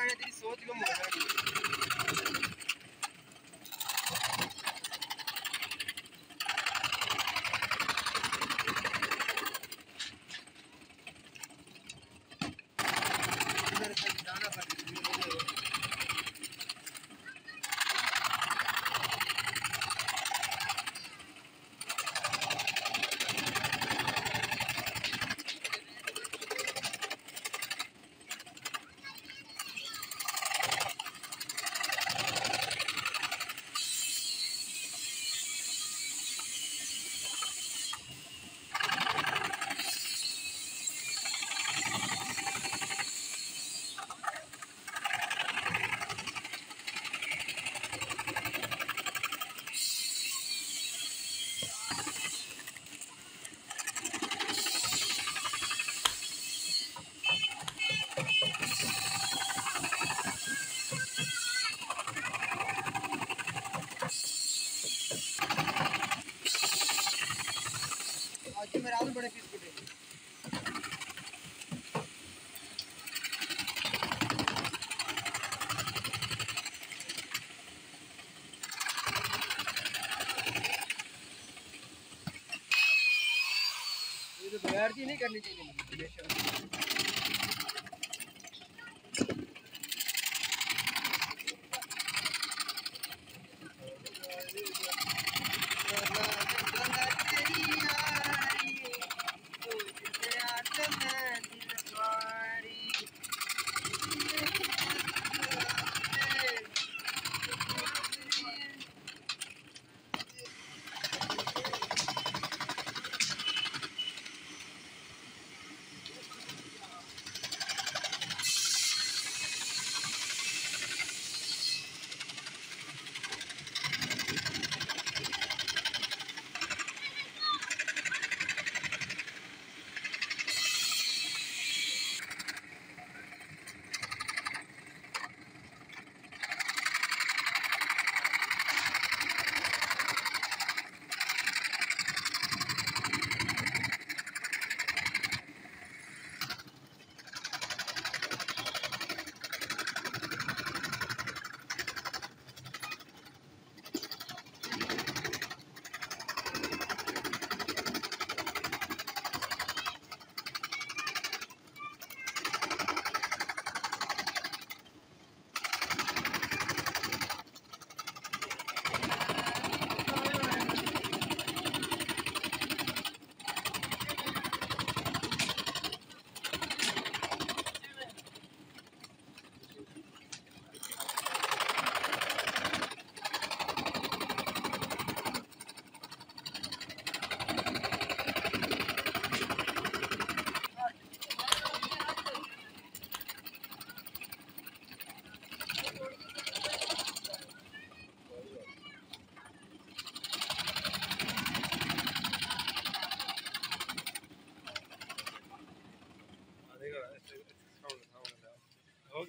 जाने तेरी अर्जी नहीं करनी चाहिए। हो